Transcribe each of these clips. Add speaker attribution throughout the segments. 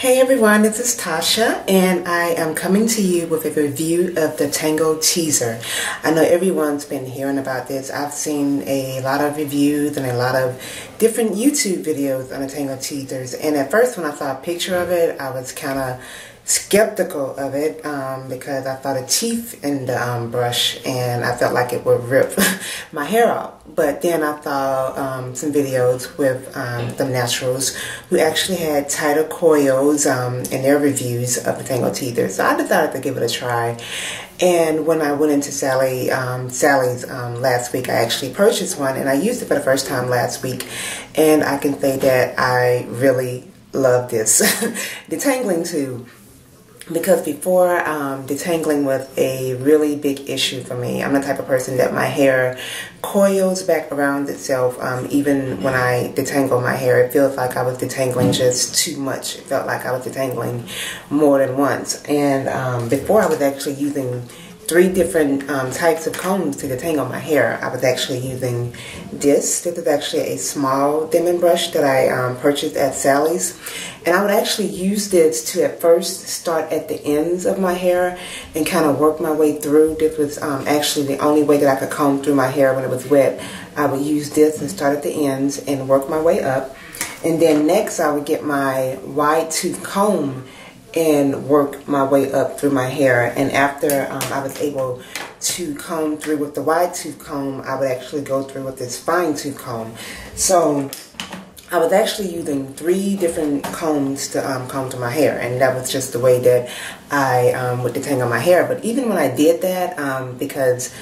Speaker 1: Hey everyone, this is Tasha and I am coming to you with a review of the Tangle Teezer. I know everyone's been hearing about this. I've seen a lot of reviews and a lot of different YouTube videos on the Tangle Teezers and at first when I saw a picture of it I was kind of skeptical of it um, because I thought a teeth in the um, brush and I felt like it would rip my hair out. But then I saw um, some videos with um, the Naturals who actually had tighter coils um, in their reviews of the Tangle Teezer. So I decided to give it a try. And when I went into Sally um, Sally's last week, I actually purchased one and I used it for the first time last week. And I can say that I really love this. Detangling too because before um, detangling was a really big issue for me. I'm the type of person that my hair coils back around itself. Um, even when I detangle my hair, it feels like I was detangling just too much. It felt like I was detangling more than once. And um, before I was actually using three different um, types of combs to detangle my hair. I was actually using this. This is actually a small Denman brush that I um, purchased at Sally's. And I would actually use this to at first start at the ends of my hair and kind of work my way through. This was um, actually the only way that I could comb through my hair when it was wet. I would use this and start at the ends and work my way up. And then next I would get my wide tooth comb and work my way up through my hair. And after um, I was able to comb through with the wide tooth comb, I would actually go through with this fine tooth comb. So I was actually using three different combs to um, comb through my hair, and that was just the way that I um, would detangle my hair. But even when I did that, um, because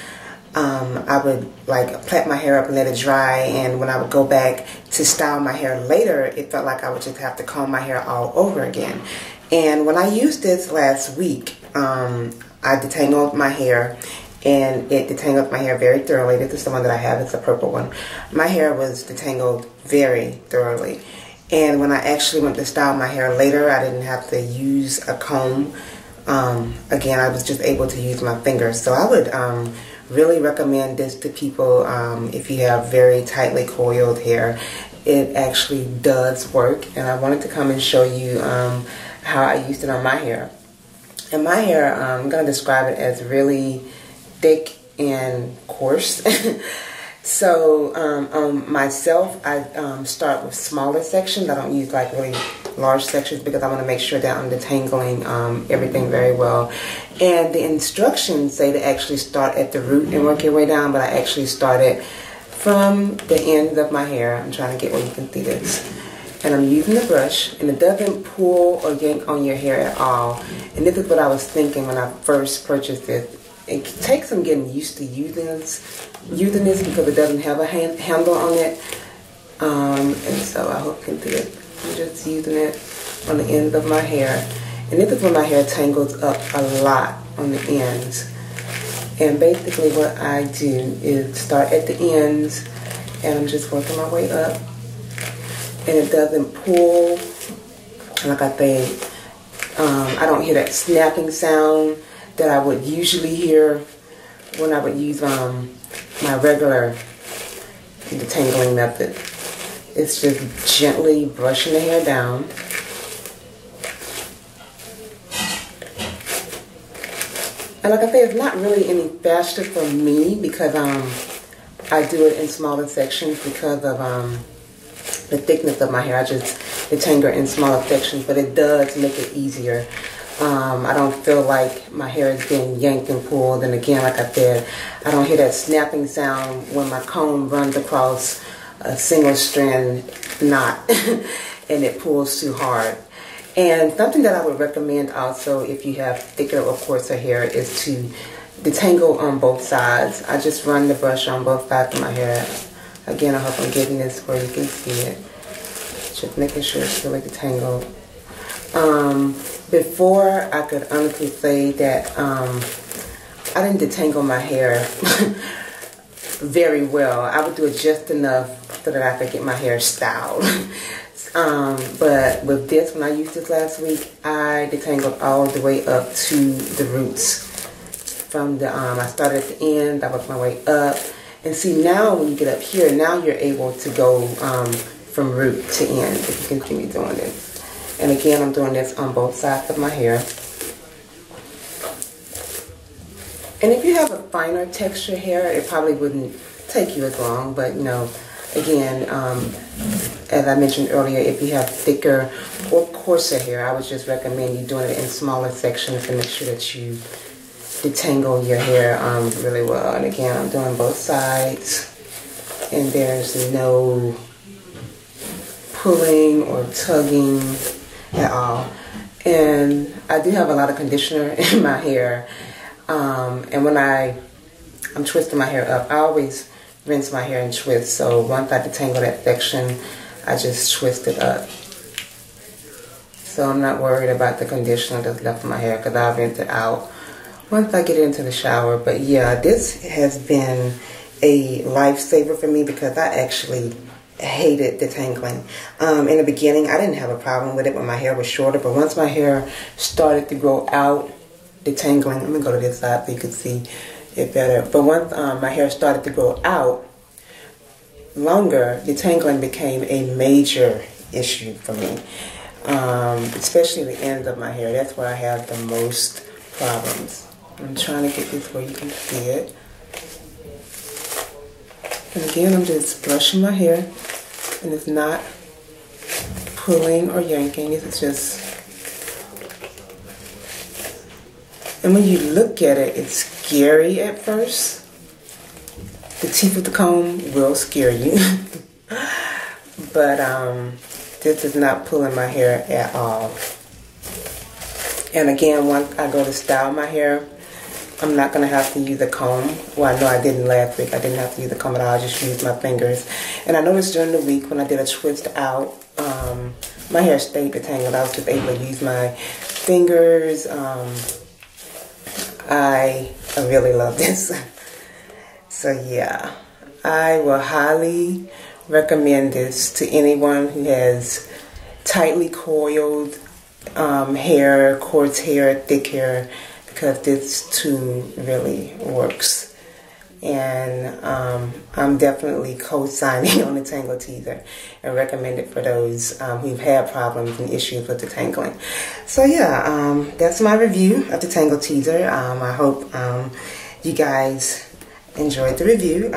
Speaker 1: um, I would like plait my hair up and let it dry and when I would go back to style my hair later it felt like I would just have to comb my hair all over again and when I used this last week, um, I detangled my hair and it detangled my hair very thoroughly. This is the one that I have, it's a purple one. My hair was detangled very thoroughly. And when I actually went to style my hair later, I didn't have to use a comb. Um, again, I was just able to use my fingers. So I would um, really recommend this to people um, if you have very tightly coiled hair. It actually does work. And I wanted to come and show you um, how I used it on my hair. And my hair, um, I'm going to describe it as really thick and coarse. so um, um, myself, I um, start with smaller sections. I don't use like really large sections because I want to make sure that I'm detangling um, everything very well. And the instructions say to actually start at the root and work your way down, but I actually started from the end of my hair. I'm trying to get where you can see this and I'm using the brush and it doesn't pull or yank on your hair at all. And this is what I was thinking when I first purchased it. It takes some getting used to using this using this because it doesn't have a hand, handle on it. Um, and so I hope you can see it. I'm just using it on the ends of my hair. And this is when my hair tangles up a lot on the ends. And basically what I do is start at the ends and I'm just working my way up and it doesn't pull. Like I say, um, I don't hear that snapping sound that I would usually hear when I would use um, my regular detangling method. It's just gently brushing the hair down. And like I say, it's not really any faster for me because um, I do it in smaller sections because of um, the thickness of my hair. I just detangle in smaller sections, but it does make it easier. Um, I don't feel like my hair is being yanked and pulled. And again, like I said, I don't hear that snapping sound when my comb runs across a single strand knot and it pulls too hard. And something that I would recommend also if you have thicker or coarser hair is to detangle on both sides. I just run the brush on both sides of my hair Again, I hope I'm getting this where you can see it. Just making sure it's really detangled. Um, before, I could honestly say that um, I didn't detangle my hair very well. I would do it just enough so that I could get my hair styled. um, but with this, when I used this last week, I detangled all the way up to the roots. From the, um, I started at the end, I worked my way up and see now when you get up here, now you're able to go um, from root to end if you continue doing this. And again, I'm doing this on both sides of my hair. And if you have a finer texture hair, it probably wouldn't take you as long, but you know, again, um, as I mentioned earlier, if you have thicker or coarser hair, I would just recommend you doing it in smaller sections to make sure that you detangle your hair um, really well. And again, I'm doing both sides, and there's no pulling or tugging at all. And I do have a lot of conditioner in my hair. Um, and when I, I'm twisting my hair up, I always rinse my hair and twist. So once I detangle that section, I just twist it up. So I'm not worried about the conditioner that's left in my hair because I'll rinse it out once I get into the shower. But yeah, this has been a lifesaver for me because I actually hated detangling. Um, in the beginning, I didn't have a problem with it when my hair was shorter, but once my hair started to grow out, detangling, let me go to this side so you can see it better. But once um, my hair started to grow out longer, detangling became a major issue for me, um, especially the ends of my hair. That's where I have the most problems. I'm trying to get this where you can see it. And again, I'm just brushing my hair, and it's not pulling or yanking. It's just And when you look at it, it's scary at first. The teeth of the comb will scare you. but um, this is not pulling my hair at all. And again, once I go to style my hair, I'm not going to have to use a comb. Well, I know I didn't last week. I didn't have to use a comb at all. I just used my fingers. And I noticed during the week when I did a twist out, um, my hair stayed detangled. I was just able to use my fingers, um, I, I really love this. so yeah, I will highly recommend this to anyone who has tightly coiled um, hair, coarse hair, thick hair, because this too really works and um, I'm definitely co-signing on the Tangle Teezer and recommend it for those um, who've had problems and issues with the tangling. So yeah, um, that's my review of the Tangle Teezer. Um, I hope um, you guys enjoyed the review.